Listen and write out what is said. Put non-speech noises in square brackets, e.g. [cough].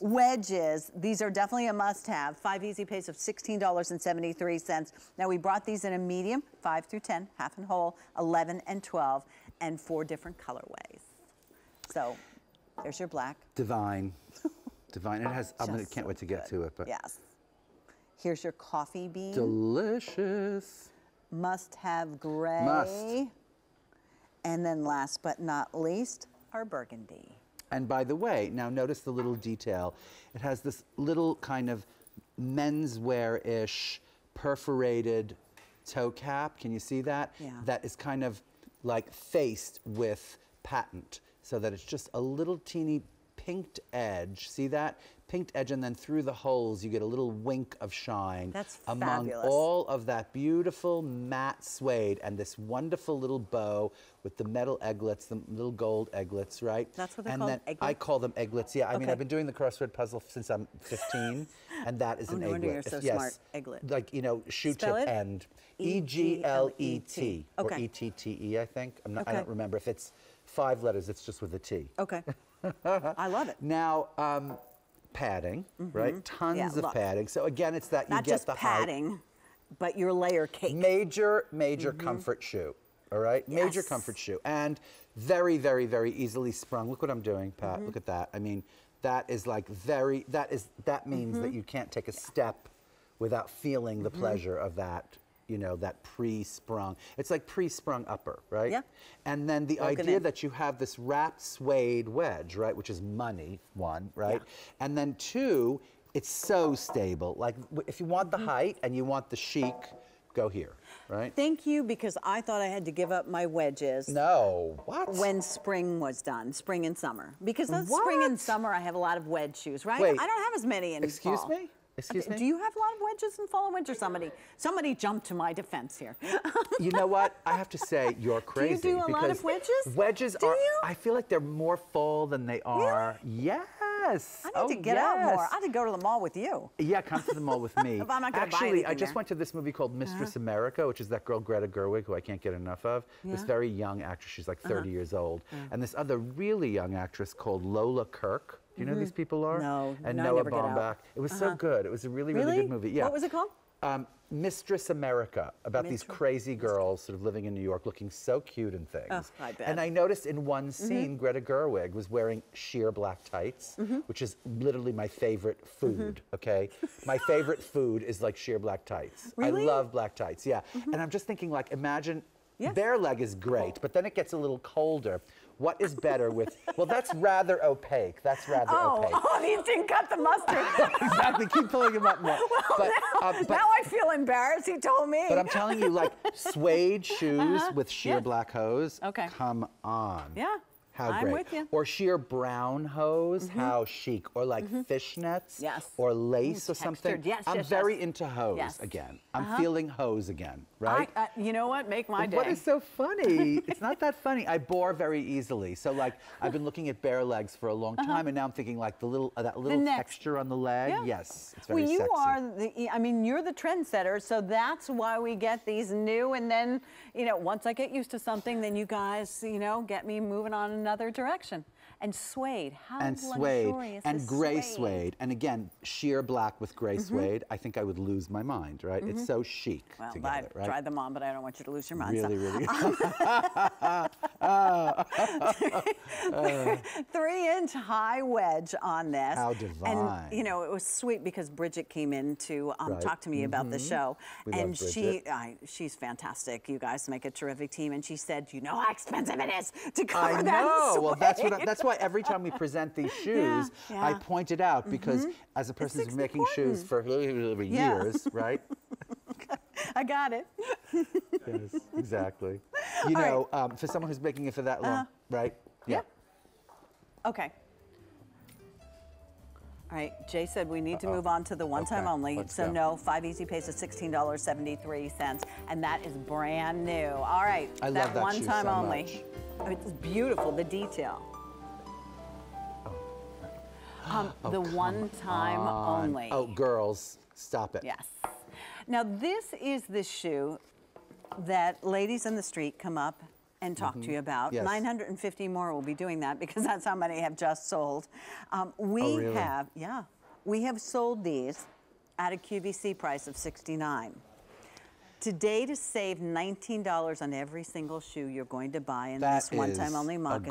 Wedges, these are definitely a must-have. Five easy pays of $16.73. Now we brought these in a medium, five through 10, half and whole, 11 and 12, and four different colorways. So there's your black. Divine. [laughs] Divine. It has, I can't so wait to get good. to it, but Yes. Here's your coffee bean. delicious. must have gray. Must. And then last but not least, our burgundy. And by the way, now notice the little detail. It has this little kind of menswear-ish perforated toe cap. Can you see that? Yeah. That is kind of like faced with patent so that it's just a little teeny pinked edge. See that? Pinked edge and then through the holes you get a little wink of shine That's among fabulous. all of that beautiful matte suede and this wonderful little bow with the metal aglets, the little gold aglets, right? That's what they're and called, then I call them aglets. Yeah, I mean I've been doing the crossword puzzle since I'm 15, [laughs] and that is Oh, an no aglet. wonder you're so yes, smart. Aglet. Like you know, shoe Spell tip it? end. E G L E T E-G-L-E-T. or Okay. E T T E. I think. I'm not, I don't remember if it's five letters. It's just with a T. Okay. [laughs] I love it. Now, um, padding, right? Tons Mm-hmm. Yeah, of look. padding. So again, it's that you Not get just the height. padding, but your layer cake. Major, major comfort shoe. All right, major Mm-hmm. Comfort shoe, and very, very, very easily sprung. Look what I'm doing, Pat. Mm-hmm. Look at that. I mean, that is like very. That is that means Mm-hmm. that you can't take a step without feeling the pleasure of that. You know that pre-sprung. It's like pre-sprung upper, right? Yeah. And then the Broken idea in. that you have this wrapped suede wedge, right, which is money, one, right? Yeah. And then two, it's so stable. Like if you want Mm-hmm. the height and you want the chic, go here, right? Thank you, because I thought I had to give up my wedges. No, what? When spring was done, spring and summer. Because that's spring and summer, I have a lot of wedge shoes, right? Wait. I don't have as many in Excuse fall. me? Excuse Okay, me? Do you have a lot of wedges in fall and winter? Somebody, somebody jumped to my defense here. [laughs] you know what? I have to say you're crazy. [laughs] do you do a lot of wedges? Wedges Do are. you? I feel like they're more fall than they are. Yes. I need oh, to get out more. I need to go to the mall with you. Yeah, come to the mall with me. [laughs] If I'm not gonna buy Actually, I just there. went to this movie called uh-huh. Mistress America, which is that girl Greta Gerwig, who I can't get enough of. This very young actress, she's like 30 uh-huh. years old, and this other really young actress called Lola Kirke. Do you know who these people are? No, And no, Noah never get out. Baumbach. It was so good. It was a really, really, Really? good movie. Yeah. What was it called? Um, Mistress America, about these crazy girls sort of living in New York, looking so cute and things. Oh, I bet. Mm-hmm. And I noticed in one scene, Greta Gerwig was wearing sheer black tights, which is literally my favorite food. Okay, my favorite food is like sheer black tights. Really? Mm-hmm. I love black tights. Yeah, and I'm just thinking, like, imagine. Yeah. Bare leg is great, but then it gets a little colder. What is better with? Well, that's rather opaque. That's rather Oh, opaque. [laughs] oh, you didn't cut the mustard. [laughs] exactly. Keep pulling him up more. [laughs] but, now, uh, but now I feel embarrassed. He told me. but I'm telling you, like suede shoes with sheer Uh-huh. black hose. Okay. Come on. Yeah, How I'm great. with you. Or sheer brown hose. How chic. Or like fishnets. Yes. Or lace Ooh, or something. textured. Yes, I'm yes, very yes. into hose Yes. again. I'm Uh-huh. feeling hose again. Right. I, uh, you know what? Make my day. What is so funny? it's not that funny. I bore very easily. So like I've been looking at bare legs for a long time, and now I'm thinking like the little uh, that little Uh-huh. texture on the leg. Yeah. Yes, it's very well, you sexy. are the. I mean, you're the trendsetter, so that's why we get these new. And then, you know, once I get used to something, then you guys, you know, get me moving on another direction. And suede, how and suede and gray suede? suede. and again sheer black with gray Mm-hmm. suede i think i would lose my mind right it's so chic Well, together I've right tried them on, but I don't want you to lose your mind. so- really really [laughs] [laughs] three inch high wedge on this. How And divine. you know, it was sweet because Bridget came in to um, Right. talk to me about the show, We and she, I, she's fantastic. You guys make a terrific team, and she said, "You know how expensive it is to cover I that know. Well, that's what. I, that's why every time we present these [laughs] shoes, I yeah. Mm-hmm. point it out because as a person who's making shoes for Yeah. years, [laughs] right? [laughs] I got it. yes, exactly. You All right. know, um, for someone who's making it for that long, right? yeah. Okay. All right, Jay said we need to move on to the one time Okay, only. So go. no, five easy pays is $16.73, and that is brand new. All right, I that love that one shoe time so only. much. Oh, It's beautiful, the detail. Um, the one time On- only. Oh, girls, stop it. Yes. Now this is the shoe that ladies in the street come up and talk to you about. Yes. 950 more will be doing that because that's how many have just sold. Um, we Oh, really? have, yeah, we have sold these at a QVC price of 69. Today, to save $19 on every single shoe you're going to buy in That this one-time only moccasin.